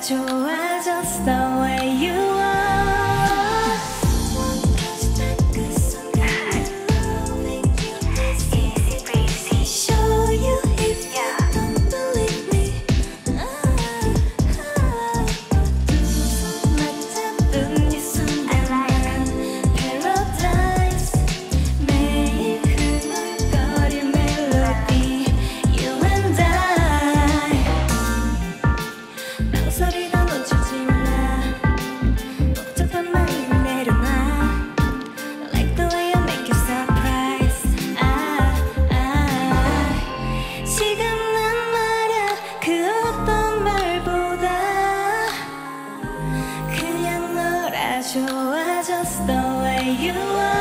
I just the way you you are just the way you are.